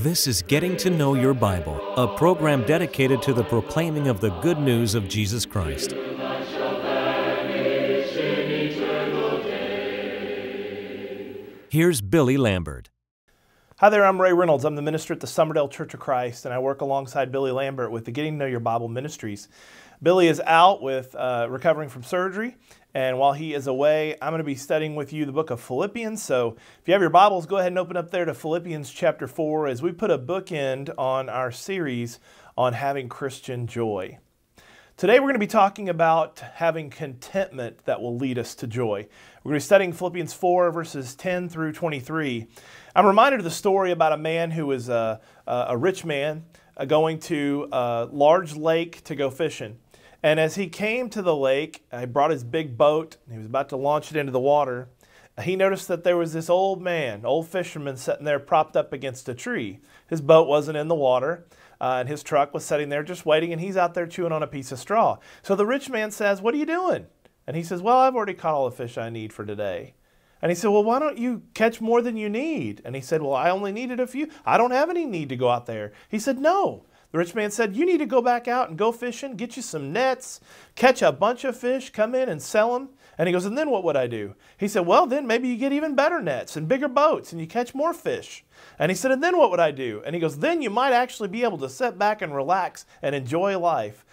This is Getting to Know Your Bible, a program dedicated to the proclaiming of the good news of Jesus Christ. Here's Billy Lambert. Hi there, I'm Ray Reynolds. I'm the minister at the Summerdale Church of Christ, and I work alongside Billy Lambert with the Getting to Know Your Bible Ministries. Billy is out with uh, recovering from surgery, and while he is away, I'm going to be studying with you the book of Philippians. So if you have your Bibles, go ahead and open up there to Philippians chapter 4 as we put a bookend on our series on having Christian joy. Today, we're going to be talking about having contentment that will lead us to joy. We're going to be studying Philippians 4, verses 10 through 23. I'm reminded of the story about a man who was a, a rich man uh, going to a large lake to go fishing. And as he came to the lake, he brought his big boat and he was about to launch it into the water. He noticed that there was this old man, old fisherman, sitting there propped up against a tree. His boat wasn't in the water, uh, and his truck was sitting there just waiting, and he's out there chewing on a piece of straw. So the rich man says, What are you doing? And he says, Well, I've already caught all the fish I need for today. And he said, Well, why don't you catch more than you need? And he said, Well, I only needed a few. I don't have any need to go out there. He said, No. The rich man said, You need to go back out and go fishing, get you some nets, catch a bunch of fish, come in and sell them. And he goes, And then what would I do? He said, Well, then maybe you get even better nets and bigger boats and you catch more fish. And he said, And then what would I do? And he goes, Then you might actually be able to sit back and relax and enjoy life.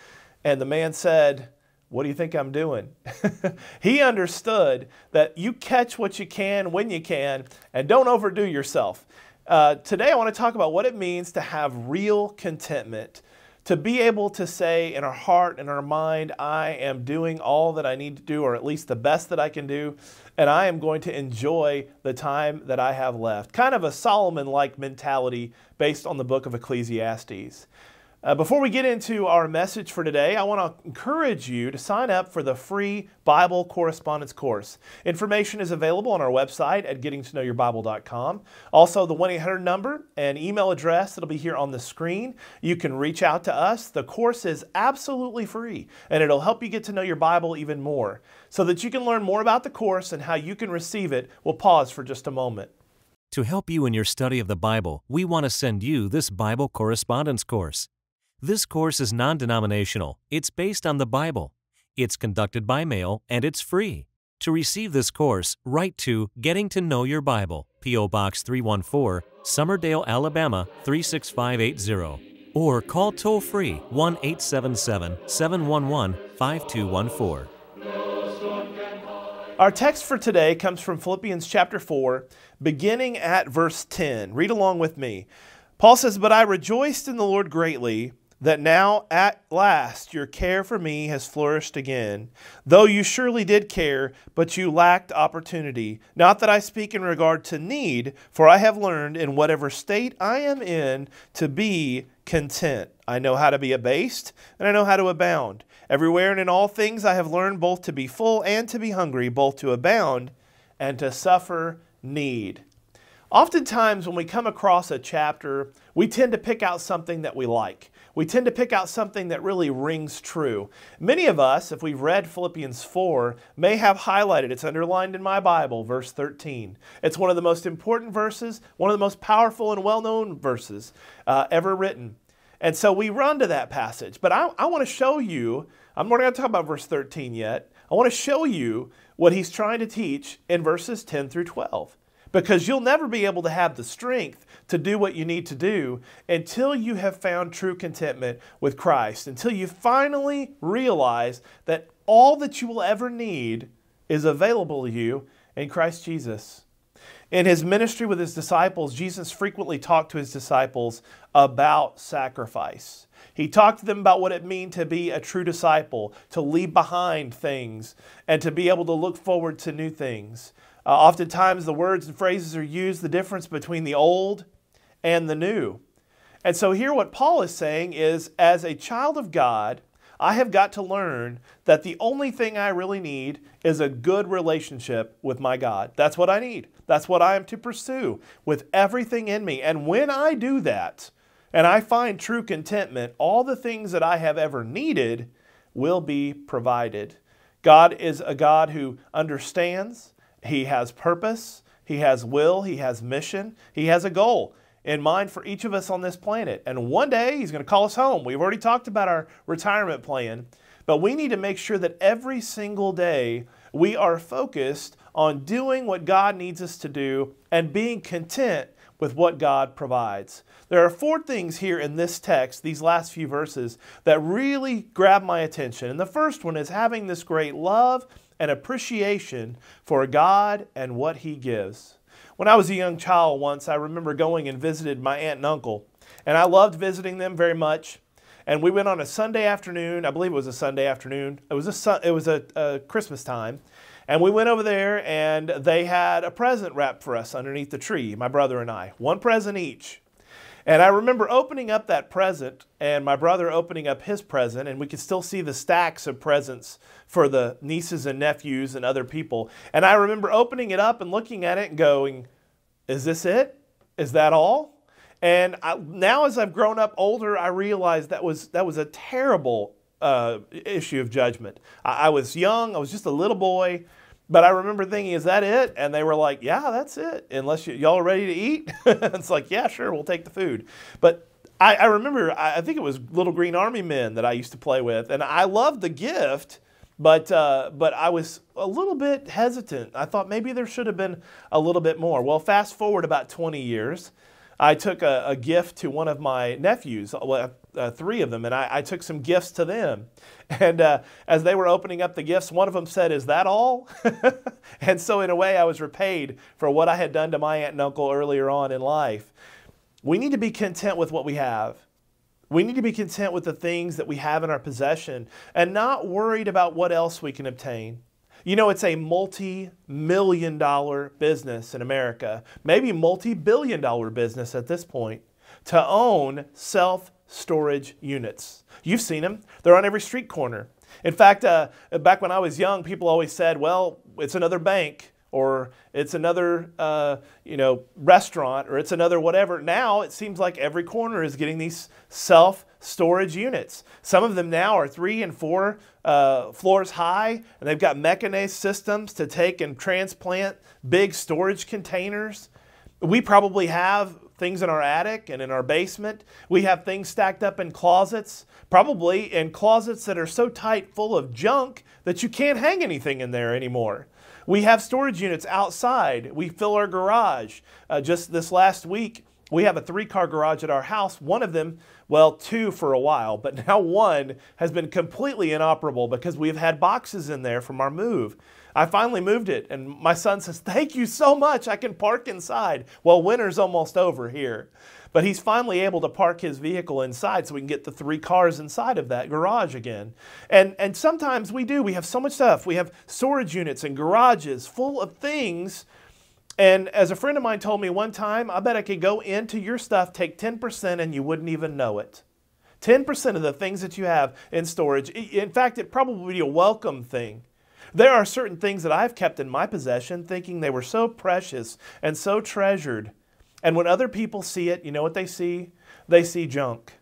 And the man said, what do you think I'm doing? he understood that you catch what you can when you can and don't overdo yourself. Uh, today, I want to talk about what it means to have real contentment, to be able to say in our heart and our mind, I am doing all that I need to do, or at least the best that I can do, and I am going to enjoy the time that I have left. Kind of a Solomon like mentality based on the book of Ecclesiastes. Uh, before we get into our message for today, I want to encourage you to sign up for the free Bible correspondence course. Information is available on our website at gettingtoknowyourbible.com. Also, the 1 800 number and email address that'll be here on the screen. You can reach out to us. The course is absolutely free and it'll help you get to know your Bible even more. So that you can learn more about the course and how you can receive it, we'll pause for just a moment. To help you in your study of the Bible, we want to send you this Bible correspondence course. This course is non denominational, it's based on the Bible. It's conducted by mail, and it's free. To receive this course, write to Getting to Know Your Bible, P.O. Box 314, Summerdale, Alabama 36580, or call toll free 1 877 711 5214. Our text for today comes from Philippians chapter 4, beginning at verse 10. Read along with me. Paul says, But I rejoiced in the Lord greatly that now at last your care for me has flourished again, though you surely did care, but you lacked opportunity. Not that I speak in regard to need, for I have learned in whatever state I am in to be content. I know how to be abased, and I know how to abound. Everywhere and in all things I have learned both to be full and to be hungry, both to abound and to suffer need. Oftentimes, when we come across a chapter, we tend to pick out something that we like we tend to pick out something that really rings true. Many of us, if we've read Philippians 4, may have highlighted, it's underlined in my Bible, verse 13. It's one of the most important verses, one of the most powerful and well known verses uh, ever written. And so we run to that passage. But I, I want to show you, I'm not going to talk about verse 13 yet. I want to show you what he's trying to teach in verses 10 through 12 because you'll never be able to have the strength to do what you need to do until you have found true contentment with Christ, until you finally realize that all that you will ever need is available to you in Christ Jesus. In his ministry with his disciples, Jesus frequently talked to his disciples about sacrifice. He talked to them about what it means to be a true disciple, to leave behind things, and to be able to look forward to new things. Uh, oftentimes, the words and phrases are used the difference between the old and the new. And so, here what Paul is saying is as a child of God, I have got to learn that the only thing I really need is a good relationship with my God. That's what I need. That's what I am to pursue with everything in me. And when I do that, and I find true contentment, all the things that I have ever needed will be provided. God is a God who understands, He has purpose, He has will, He has mission, He has a goal in mind for each of us on this planet. And one day He's going to call us home. We've already talked about our retirement plan, but we need to make sure that every single day we are focused on doing what God needs us to do and being content with what God provides. There are four things here in this text, these last few verses, that really grab my attention. And the first one is having this great love and appreciation for God and what He gives. When I was a young child once, I remember going and visited my aunt and uncle, and I loved visiting them very much. And we went on a Sunday afternoon. I believe it was a Sunday afternoon. It was a it was a, a Christmas time, and we went over there, and they had a present wrapped for us underneath the tree. My brother and I, one present each. And I remember opening up that present and my brother opening up his present, and we could still see the stacks of presents for the nieces and nephews and other people. And I remember opening it up and looking at it and going, Is this it? Is that all? And I, now, as I've grown up older, I realized that was, that was a terrible uh, issue of judgment. I, I was young, I was just a little boy. But I remember thinking, is that it? And they were like, yeah, that's it. Unless you, all are ready to eat. it's like, yeah, sure, we'll take the food. But I, I remember, I, I think it was Little Green Army Men that I used to play with. And I loved the gift, but, uh, but I was a little bit hesitant. I thought maybe there should have been a little bit more. Well, fast forward about 20 years. I took a, a, gift to one of my nephews, uh, uh, three of them, and I, I, took some gifts to them. And uh, as they were opening up the gifts, one of them said, Is that all? and so, in a way, I was repaid for what I had done to my aunt and uncle earlier on in life. We need to be content with what we have. We need to be content with the things that we have in our possession and not worried about what else we can obtain. You know, it's a multi million dollar business in America, maybe multi billion dollar business at this point, to own self storage units. You've seen them, they're on every street corner. In fact, uh, back when I was young, people always said, well, it's another bank or it's another uh, you know restaurant or it's another whatever now it seems like every corner is getting these self storage units some of them now are three and four uh, floors high and they've got mechanized systems to take and transplant big storage containers we probably have things in our attic and in our basement. We have things stacked up in closets, probably in closets that are so tight full of junk that you can't hang anything in there anymore. We have storage units outside. We fill our garage. Uh, just this last week, we have a three car garage at our house. One of them, well, two for a while, but now one has been completely inoperable because we've had boxes in there from our move. I finally moved it, and my son says, Thank you so much. I can park inside. Well, winter's almost over here. But he's finally able to park his vehicle inside so we can get the three cars inside of that garage again. And, and sometimes we do. We have so much stuff. We have storage units and garages full of things. And as a friend of mine told me one time, I bet I could go into your stuff, take 10%, and you wouldn't even know it. 10% of the things that you have in storage. In fact, it probably be a welcome thing. There are certain things that I've kept in my possession thinking they were so precious and so treasured and when other people see it, you know what they see? They see junk.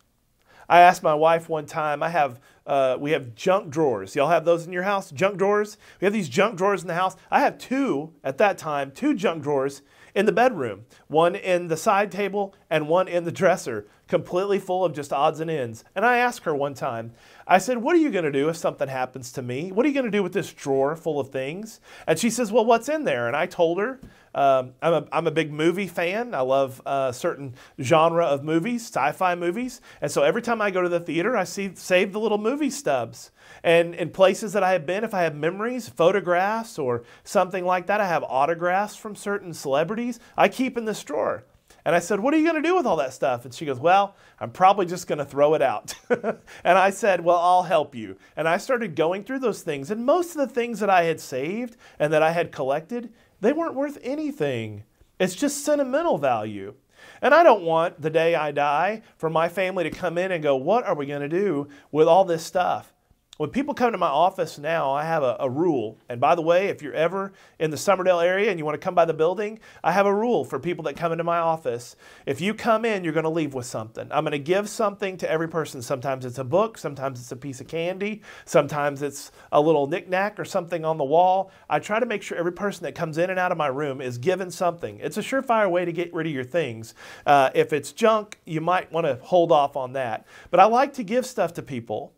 I asked my wife one time, I have uh, we have junk drawers. Y'all have those in your house? Junk drawers? We have these junk drawers in the house. I have two at that time, two junk drawers in the bedroom, one in the side table and one in the dresser, completely full of just odds and ends. And I asked her one time, I said, What are you going to do if something happens to me? What are you going to do with this drawer full of things? And she says, Well, what's in there? And I told her, um, I'm, a, I'm a big movie fan. I love uh, certain genre of movies, sci fi movies. And so every time I go to the theater, I see save the little movie stubs. And in places that I have been, if I have memories, photographs, or something like that, I have autographs from certain celebrities, I keep in this drawer. And I said, What are you going to do with all that stuff? And she goes, Well, I'm probably just going to throw it out. and I said, Well, I'll help you. And I started going through those things. And most of the things that I had saved and that I had collected, they weren't worth anything. It's just sentimental value. And I don't want the day I die for my family to come in and go, What are we going to do with all this stuff? When people come to my office now, I have a, a, rule. And by the way, if you're ever in the Summerdale area and you want to come by the building, I have a rule for people that come into my office. If you come in, you're going to leave with something. I'm going to give something to every person. Sometimes it's a book, sometimes it's a piece of candy, sometimes it's a little knickknack or something on the wall. I try to make sure every person that comes in and out of my room is given something. It's a surefire way to get rid of your things. Uh, if it's junk, you might want to hold off on that. But I like to give stuff to people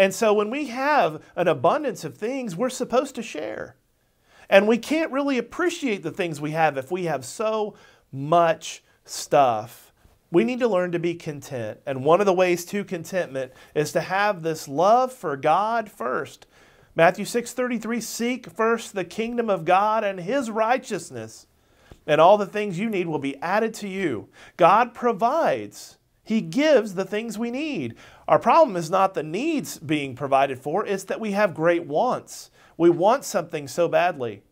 and so when we have an abundance of things, we're supposed to share. And we can't really appreciate the things we have if we have so much stuff. We need to learn to be content. And one of the ways to contentment is to have this love for God first. Matthew 6:33 seek first the kingdom of God and his righteousness and all the things you need will be added to you. God provides. He gives the things we need. Our problem is not the needs being provided for, it's that we have great wants. We want something so badly.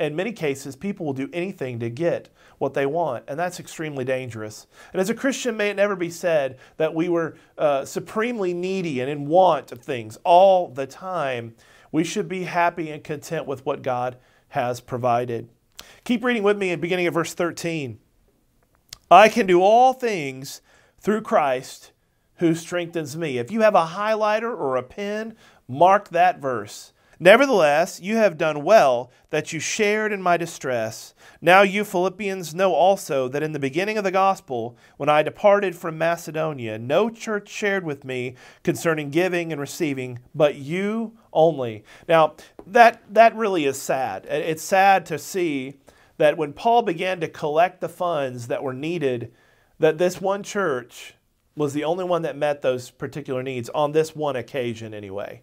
In many cases, people will do anything to get what they want, and that's extremely dangerous. And as a Christian, may it never be said that we were uh, supremely needy and in want of things all the time. We should be happy and content with what God has provided. Keep reading with me in beginning of verse 13. I can do all things through Christ who strengthens me. If you have a highlighter or a pen, mark that verse. Nevertheless, you have done well that you shared in my distress. Now you Philippians know also that in the beginning of the gospel, when I departed from Macedonia, no church shared with me concerning giving and receiving, but you only. Now, that that really is sad. It's sad to see that when Paul began to collect the funds that were needed, that this one church was the only one that met those particular needs on this one occasion, anyway.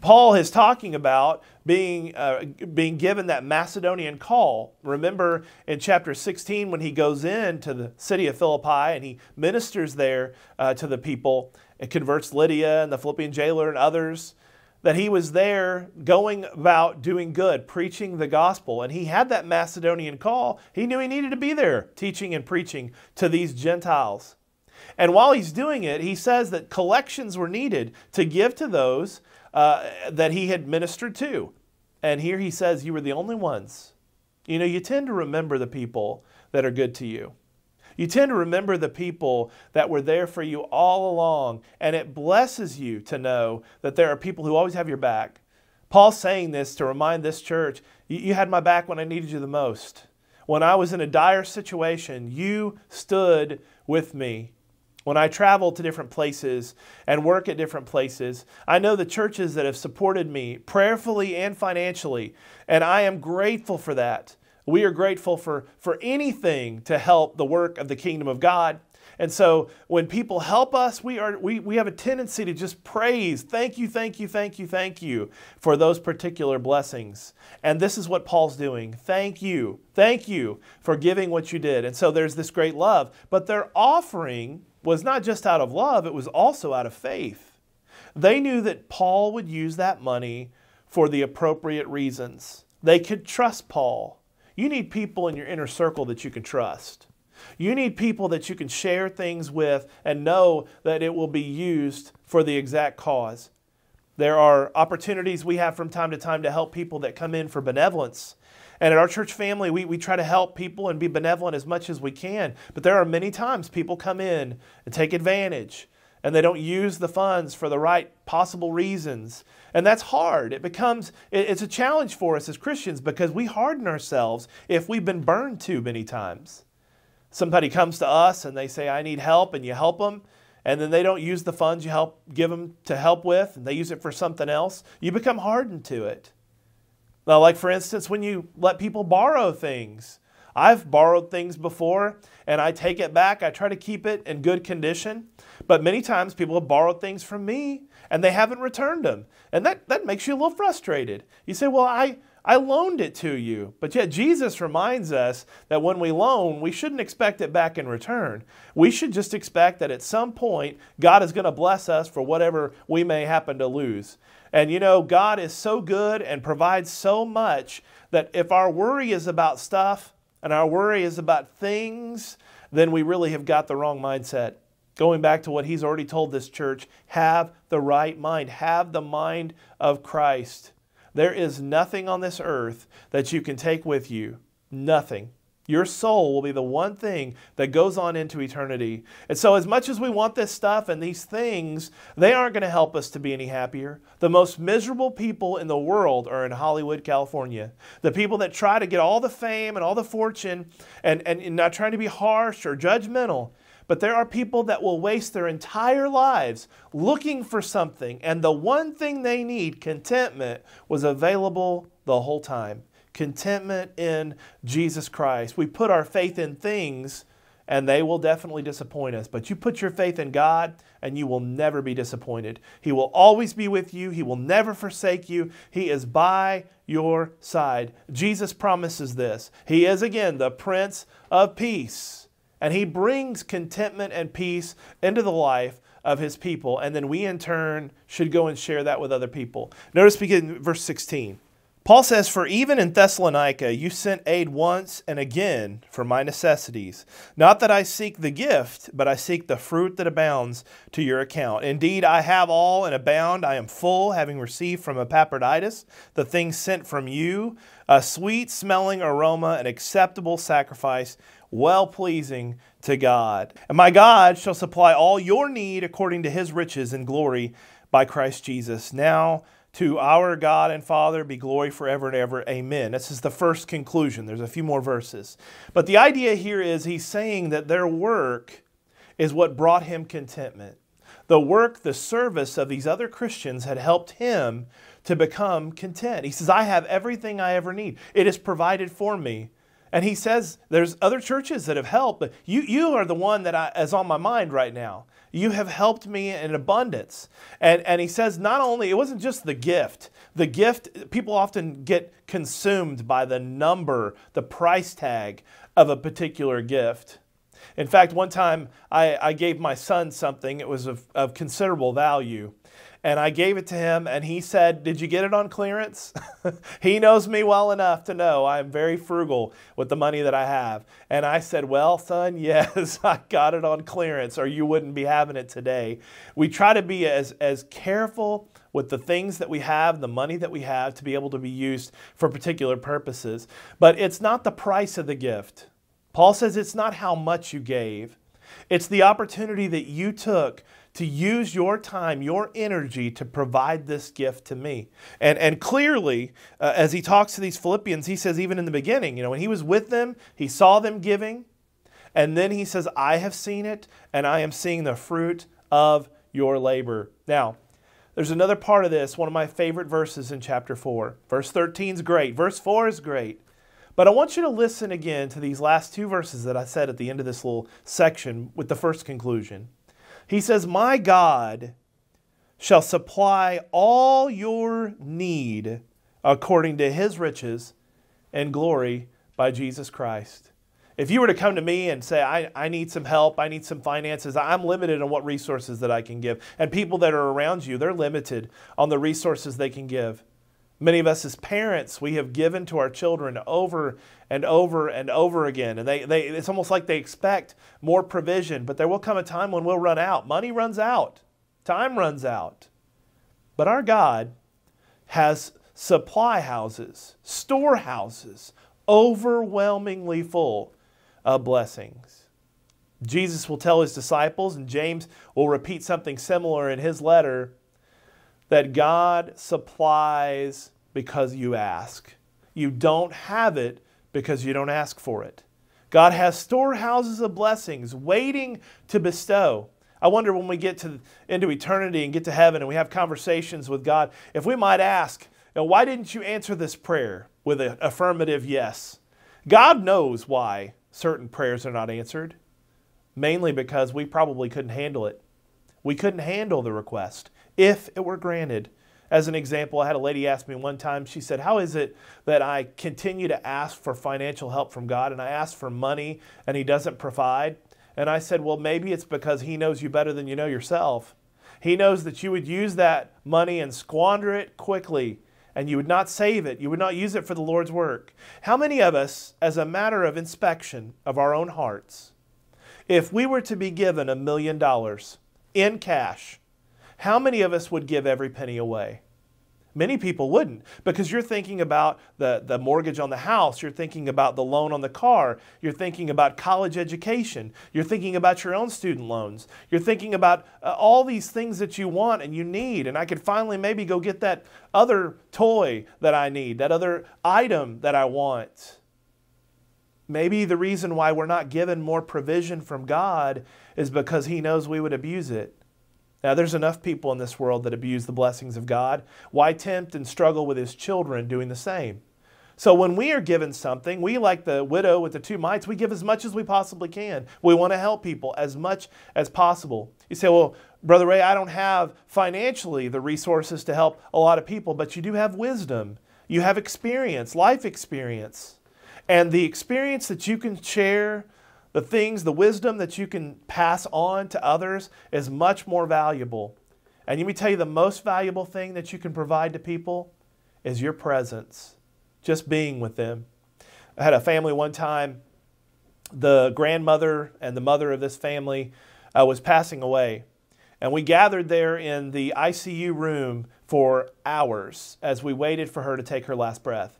Paul is talking about being, uh, being given that Macedonian call. Remember in chapter 16 when he goes into the city of Philippi and he ministers there uh, to the people and converts Lydia and the Philippian jailer and others, that he was there going about doing good, preaching the gospel. And he had that Macedonian call. He knew he needed to be there teaching and preaching to these Gentiles. And while he's doing it, he says that collections were needed to give to those uh, that he had ministered to. And here he says, You were the only ones. You know, you tend to remember the people that are good to you. You tend to remember the people that were there for you all along, and it blesses you to know that there are people who always have your back. Paul's saying this to remind this church you had my back when I needed you the most. When I was in a dire situation, you stood with me when I travel to different places and work at different places, I know the churches that have supported me prayerfully and financially, and I am grateful for that. We are grateful for, for anything to help the work of the kingdom of God. And so when people help us, we, are, we, we have a tendency to just praise, thank you, thank you, thank you, thank you for those particular blessings. And this is what Paul's doing. Thank you, thank you for giving what you did. And so there's this great love. But their offering was not just out of love, it was also out of faith. They knew that Paul would use that money for the appropriate reasons. They could trust Paul. You need people in your inner circle that you can trust. You need people that you can share things with and know that it will be used for the exact cause. There are opportunities we have from time to time to help people that come in for benevolence. And at our church family, we, we try to help people and be benevolent as much as we can. But there are many times people come in and take advantage and they don't use the funds for the right possible reasons. And that's hard. It becomes, it's a challenge for us as Christians because we harden ourselves if we've been burned too many times. Somebody comes to us and they say, I need help, and you help them, and then they don't use the funds you help give them to help with, and they use it for something else. You become hardened to it. Now, like for instance, when you let people borrow things, I've borrowed things before and I take it back. I try to keep it in good condition. But many times people have borrowed things from me and they haven't returned them. And that, that makes you a little frustrated. You say, Well, I, I loaned it to you. But yet Jesus reminds us that when we loan, we shouldn't expect it back in return. We should just expect that at some point God is going to bless us for whatever we may happen to lose. And you know, God is so good and provides so much that if our worry is about stuff and our worry is about things, then we really have got the wrong mindset. Going back to what he's already told this church, have the right mind, have the mind of Christ. There is nothing on this earth that you can take with you. Nothing. Your soul will be the one thing that goes on into eternity. And so, as much as we want this stuff and these things, they aren't going to help us to be any happier. The most miserable people in the world are in Hollywood, California. The people that try to get all the fame and all the fortune and, and not trying to be harsh or judgmental. But there are people that will waste their entire lives looking for something, and the one thing they need, contentment, was available the whole time contentment in Jesus Christ. We put our faith in things and they will definitely disappoint us. But you put your faith in God and you will never be disappointed. He will always be with you, He will never forsake you. He is by your side. Jesus promises this. He is again the Prince of Peace, and He brings contentment and peace into the life of His people. And then we, in turn, should go and share that with other people. Notice begin verse 16. Paul says, For even in Thessalonica you sent aid once and again for my necessities. Not that I seek the gift, but I seek the fruit that abounds to your account. Indeed, I have all and abound. I am full, having received from Epaphroditus the things sent from you, a sweet smelling aroma, an acceptable sacrifice, well pleasing to God. And my God shall supply all your need according to his riches and glory by Christ Jesus. Now, to our God and Father be glory forever and ever. Amen. This is the first conclusion. There's a few more verses. But the idea here is he's saying that their work is what brought him contentment. The work, the service of these other Christians had helped him to become content. He says, I have everything I ever need. It is provided for me. And he says, there's other churches that have helped, but you, you are the one that I, is on my mind right now. You have helped me in abundance. And, and he says, not only, it wasn't just the gift. The gift, people often get consumed by the number, the price tag of a particular gift. In fact, one time I, I gave my son something, it was of, of considerable value and I gave it to him, and he said, Did you get it on clearance? he knows me well enough to know I'm very frugal with the money that I have. And I said, Well, son, yes, I got it on clearance, or you wouldn't be having it today. We try to be as, as careful with the things that we have, the money that we have, to be able to be used for particular purposes. But it's not the price of the gift. Paul says it's not how much you gave, it's the opportunity that you took to use your time, your energy to provide this gift to me. And, and clearly, uh, as he talks to these Philippians, he says, even in the beginning, you know, when he was with them, he saw them giving. And then he says, I have seen it, and I am seeing the fruit of your labor. Now, there's another part of this, one of my favorite verses in chapter 4. Verse 13 is great, verse 4 is great. But I want you to listen again to these last two verses that I said at the end of this little section with the first conclusion. He says, My God shall supply all your need according to his riches and glory by Jesus Christ. If you were to come to me and say, I, I need some help, I need some finances, I'm limited on what resources that I can give. And people that are around you, they're limited on the resources they can give. Many of us as parents, we have given to our children over and over and over again. And they, they, it's almost like they expect more provision, but there will come a time when we'll run out. Money runs out, time runs out. But our God has supply houses, storehouses, overwhelmingly full of blessings. Jesus will tell his disciples, and James will repeat something similar in his letter that God supplies because you ask. You don't have it because you don't ask for it. God has storehouses of blessings waiting to bestow. I wonder when we get to, into eternity and get to heaven and we have conversations with God, if we might ask, why didn't you answer this prayer with an affirmative yes? God knows why certain prayers are not answered, mainly because we probably couldn't handle it. We couldn't handle the request if it were granted. As an example, I had a lady ask me one time, she said, How is it that I continue to ask for financial help from God and I ask for money and He doesn't provide? And I said, Well, maybe it's because He knows you better than you know yourself. He knows that you would use that money and squander it quickly and you would not save it. You would not use it for the Lord's work. How many of us, as a matter of inspection of our own hearts, If we were to be given a million dollars in cash, how many of us would give every penny away? Many people wouldn't because you're thinking about the, the mortgage on the house, you're thinking about the loan on the car, you're thinking about college education, you're thinking about your own student loans, you're thinking about uh, all these things that you want and you need. And I could finally maybe go get that other toy that I need, that other item that I want. Maybe the reason why we're not given more provision from God is because He knows we would abuse it. Now, there's enough people in this world that abuse the blessings of God. Why tempt and struggle with His children doing the same? So, when we are given something, we, like the widow with the two mites, we give as much as we possibly can. We want to help people as much as possible. You say, well, Brother Ray, I don't have financially the resources to help a lot of people, but you do have wisdom. You have experience, life experience. And the experience that you can share the things, the wisdom that you can pass on to others is much more valuable. And let me tell you, the most valuable thing that you can provide to people is your presence, just being with them. I had a family one time, the grandmother and the mother of this family uh, was passing away. And we gathered there in the ICU room for hours as we waited for her to take her last breath.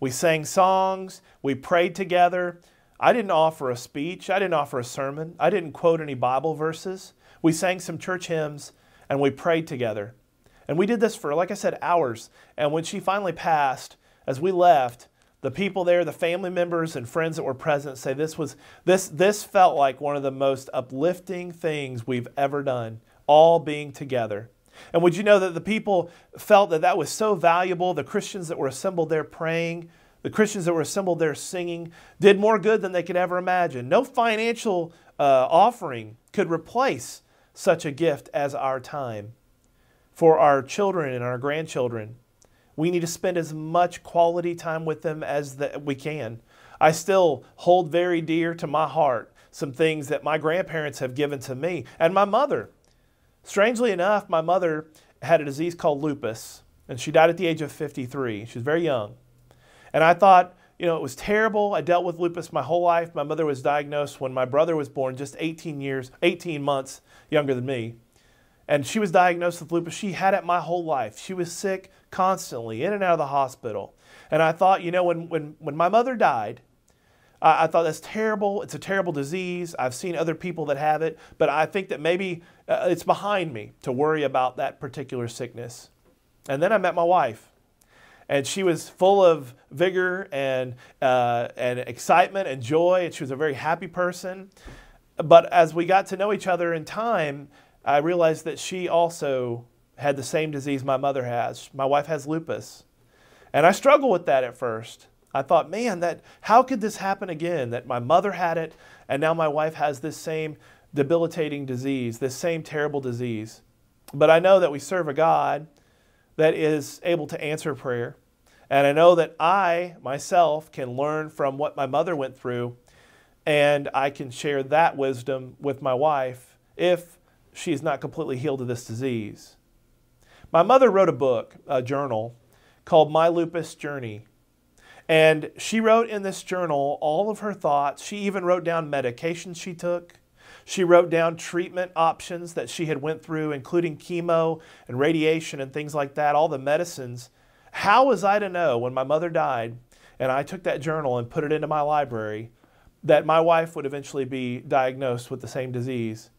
We sang songs, we prayed together, I didn't offer a speech, I didn't offer a sermon, I didn't quote any Bible verses. We sang some church hymns and we prayed together. And we did this for, like I said, hours. And when she finally passed, as we left, the people there, the family members and friends that were present say this was this this felt like one of the most uplifting things we've ever done, all being together. And would you know that the people felt that that was so valuable, the Christians that were assembled there praying, the Christians that were assembled there singing did more good than they could ever imagine. No financial uh, offering could replace such a gift as our time. For our children and our grandchildren, we need to spend as much quality time with them as the, we can. I still hold very dear to my heart some things that my grandparents have given to me and my mother. Strangely enough, my mother had a disease called lupus, and she died at the age of 53. She was very young. And I thought, you know, it was terrible. I dealt with lupus my whole life. My mother was diagnosed when my brother was born, just 18 years, 18 months younger than me. And she was diagnosed with lupus. She had it my whole life. She was sick constantly, in and out of the hospital. And I thought, you know, when, when, when my mother died, I, I thought that's terrible. It's a terrible disease. I've seen other people that have it, but I think that maybe uh, it's behind me to worry about that particular sickness. And then I met my wife and she was full of vigor and, uh, and excitement and joy, and she was a very happy person. But as we got to know each other in time, I realized that she also had the same disease my mother has. My wife has lupus. And I struggled with that at first. I thought, man, that how could this happen again? That my mother had it, and now my wife has this same debilitating disease, this same terrible disease. But I know that we serve a God that is able to answer prayer. And I know that I myself can learn from what my mother went through, and I can share that wisdom with my wife if she's not completely healed of this disease. My mother wrote a book, a journal, called My Lupus Journey. And she wrote in this journal all of her thoughts. She even wrote down medications she took. She wrote down treatment options that she had went through, including chemo and radiation and things like that, all the medicines. How was I to know when my mother died and I took that journal and put it into my library that my wife would eventually be diagnosed with the same disease?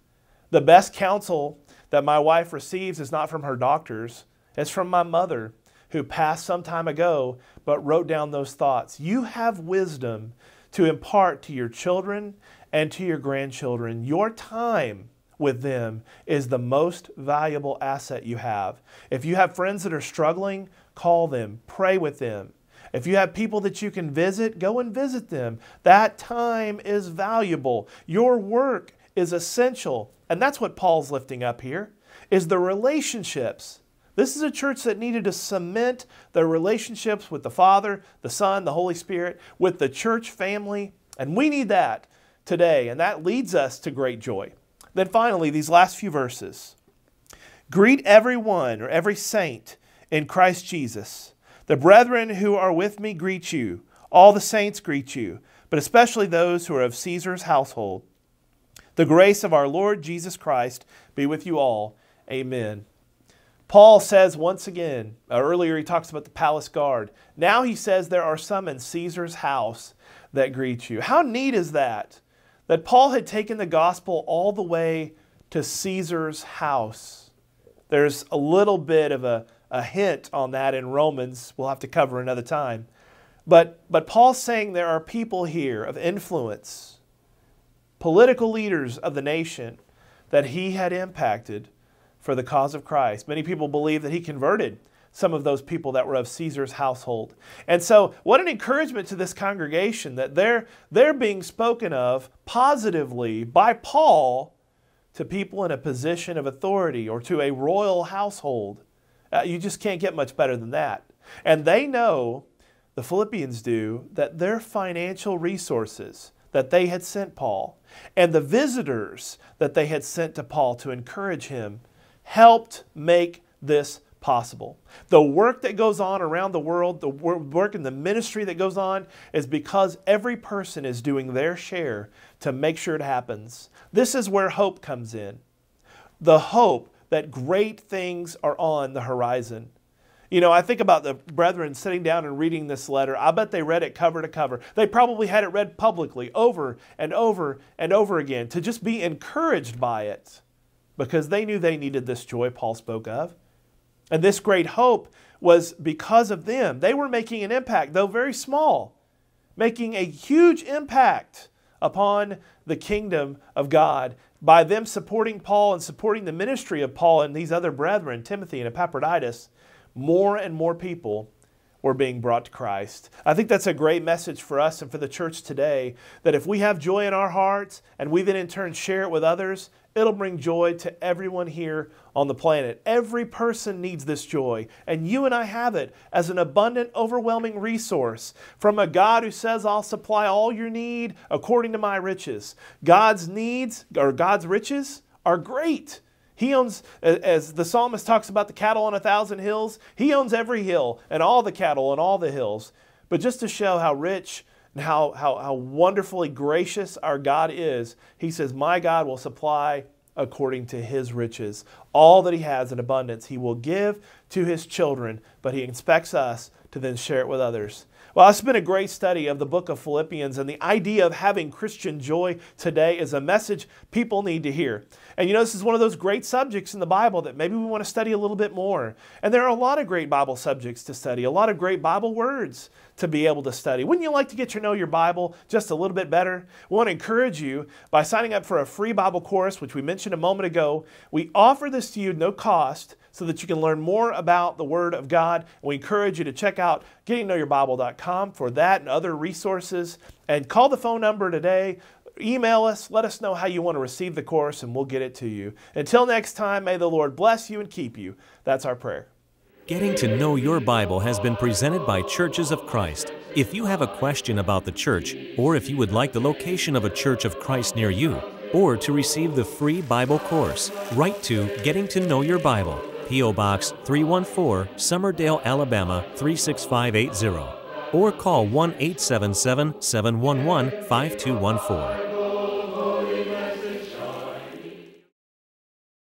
The best counsel that my wife receives is not from her doctors, it's from my mother who passed some time ago but wrote down those thoughts. You have wisdom to impart to your children and to your grandchildren. Your time with them is the most valuable asset you have. If you have friends that are struggling, call them, pray with them. If you have people that you can visit, go and visit them. That time is valuable. Your work is essential. And that's what Paul's lifting up here is the relationships. This is a church that needed to cement their relationships with the Father, the Son, the Holy Spirit, with the church family, and we need that today, and that leads us to great joy. Then finally, these last few verses Greet everyone or every saint in Christ Jesus. The brethren who are with me greet you. All the saints greet you, but especially those who are of Caesar's household. The grace of our Lord Jesus Christ be with you all. Amen. Paul says once again, uh, earlier he talks about the palace guard. Now he says there are some in Caesar's house that greet you. How neat is that? That Paul had taken the gospel all the way to Caesar's house. There's a little bit of a, a hint on that in Romans. We'll have to cover another time. But, but Paul's saying there are people here of influence, political leaders of the nation that he had impacted for the cause of Christ. Many people believe that he converted some of those people that were of Caesar's household. And so, what an encouragement to this congregation that they're, they're being spoken of positively by Paul to people in a position of authority or to a royal household. Uh, you just can't get much better than that. And they know, the Philippians do, that their financial resources that they had sent Paul and the visitors that they had sent to Paul to encourage him helped make this possible. The work that goes on around the world, the work in the ministry that goes on, is because every person is doing their share to make sure it happens. This is where hope comes in. The hope that great things are on the horizon. You know, I think about the brethren sitting down and reading this letter. I bet they read it cover to cover. They probably had it read publicly over and over and over again to just be encouraged by it because they knew they needed this joy Paul spoke of. And this great hope was because of them. They were making an impact, though very small, making a huge impact upon the kingdom of God by them supporting Paul and supporting the ministry of Paul and these other brethren, Timothy and Epaphroditus. More and more people were being brought to Christ. I think that's a great message for us and for the church today that if we have joy in our hearts and we then in turn share it with others, It'll bring joy to everyone here on the planet. Every person needs this joy, and you and I have it as an abundant, overwhelming resource from a God who says, I'll supply all your need according to my riches. God's needs, or God's riches, are great. He owns, as the psalmist talks about the cattle on a thousand hills, he owns every hill and all the cattle on all the hills. But just to show how rich and how, how, how wonderfully gracious our God is, he says, My God will supply according to his riches. All that he has in abundance, he will give to his children, but he expects us to then share it with others. Well, it's been a great study of the book of Philippians, and the idea of having Christian joy today is a message people need to hear. And you know, this is one of those great subjects in the Bible that maybe we want to study a little bit more. And there are a lot of great Bible subjects to study, a lot of great Bible words to be able to study. Wouldn't you like to get to know your Bible just a little bit better? We want to encourage you by signing up for a free Bible course, which we mentioned a moment ago. We offer this to you no cost so that you can learn more about the Word of God. We encourage you to check out gettingknowyourbible.com for that and other resources. And call the phone number today. Email us, let us know how you want to receive the course, and we'll get it to you. Until next time, may the Lord bless you and keep you. That's our prayer. Getting to Know Your Bible has been presented by Churches of Christ. If you have a question about the church, or if you would like the location of a Church of Christ near you, or to receive the free Bible course, write to Getting to Know Your Bible. P.O. Box 314, Summerdale, Alabama 36580, or call 1 877 711 5214.